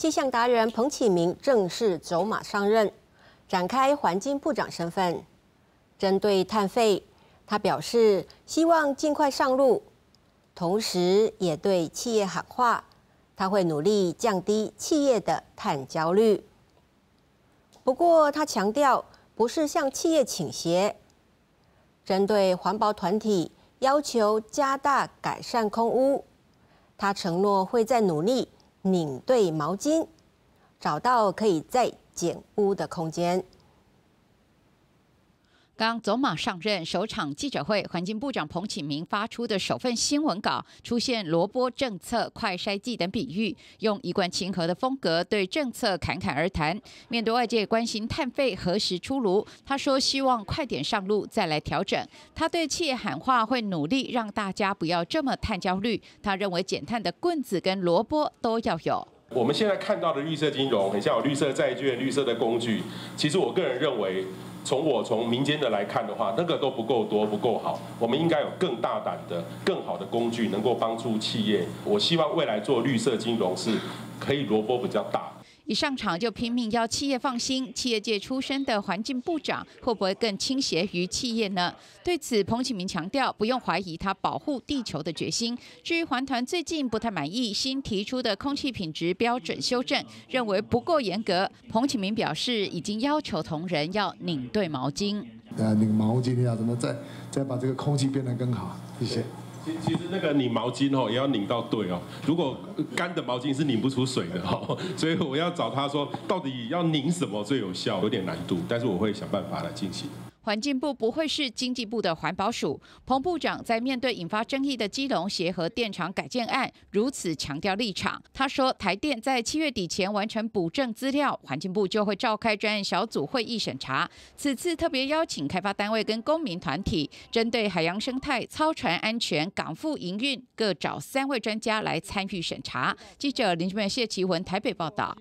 气象达人彭启明正式走马上任，展开环境部长身份。针对碳费，他表示希望尽快上路，同时也对企业喊话，他会努力降低企业的碳焦虑。不过，他强调不是向企业倾斜。针对环保团体要求加大改善空污，他承诺会再努力。拧对毛巾，找到可以再减污的空间。刚走马上任首场记者会，环境部长彭启明发出的首份新闻稿出现萝卜政策、快筛剂等比喻，用一贯亲和的风格对政策侃侃而谈。面对外界关心碳费何时出炉，他说希望快点上路再来调整。他对企业喊话，会努力让大家不要这么碳焦虑。他认为减碳的棍子跟萝卜都要有。我们现在看到的绿色金融，很像有绿色债券、绿色的工具。其实我个人认为。从我从民间的来看的话，那个都不够多，不够好。我们应该有更大胆的、更好的工具，能够帮助企业。我希望未来做绿色金融是可以萝卜比较大。一上场就拼命要企业放心，企业界出身的环境部长会不会更倾斜于企业呢？对此，彭启明强调不用怀疑他保护地球的决心。至于环团最近不太满意新提出的空气品质标准修正，认为不够严格，彭启明表示已经要求同仁要拧对毛巾。呃，拧毛巾要怎么再再把这个空气变得更好？谢谢。其其实那个拧毛巾哦，也要拧到对哦。如果干的毛巾是拧不出水的哈，所以我要找他说，到底要拧什么最有效？有点难度，但是我会想办法来进行。环境部不会是经济部的环保署。彭部长在面对引发争议的基隆协和电厂改建案，如此强调立场。他说，台电在七月底前完成补正资料，环境部就会召开专案小组会议审查。此次特别邀请开发单位跟公民团体，针对海洋生态、操船安全、港埠营运，各找三位专家来参与审查。记者林志文、谢奇文台北报道。